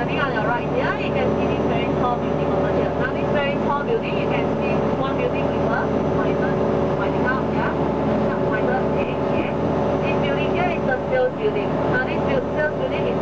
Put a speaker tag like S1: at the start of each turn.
S1: Standing on your right here, you can see this very tall building over here. Now this very tall building, you can see one building river, wider, winding out, yeah? Wider, yeah, yeah. This building here is the sales building. Now this sales building is